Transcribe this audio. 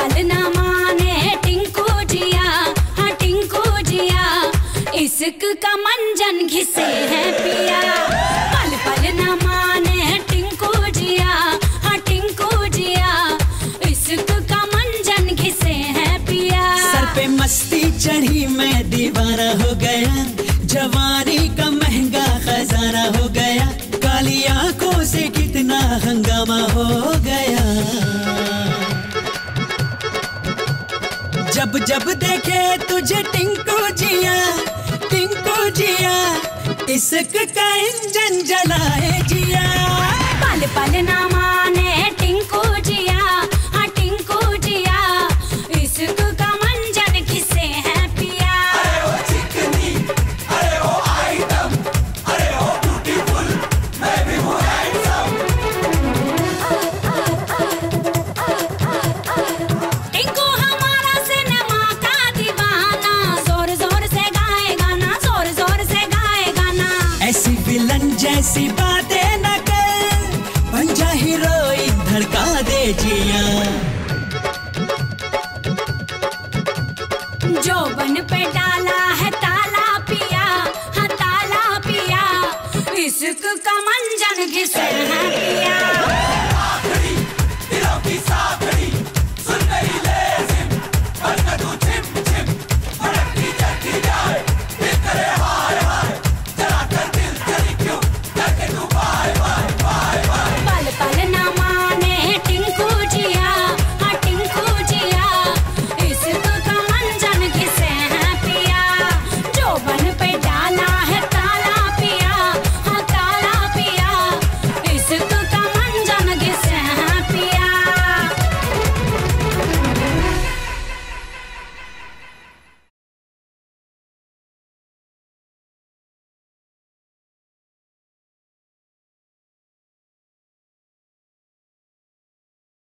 पल न माने टिंकू जिया हाँ टिंकू जिया। इश्क का मंजन घिसे है पिया। पल पल न माने टिंकू जिया हाँ टिंकू जिया। इसक का मंजन घिसे है हाँ पिया। सर पे मस्ती चढ़ी, मैं दीवाना हो गया। जवानी का महँगा खजाना हो गया। जब जब देखे तुझे टिंकू जिया टिंकू जिया इश्क का इंजन जलाए जिया। विलन जैसी बातें न कर। पंजा हीरोइन धड़का दे जिया। जो बन पे डाला है ताला पिया हाँ ताला पिया। इश्क का मंजन घिसर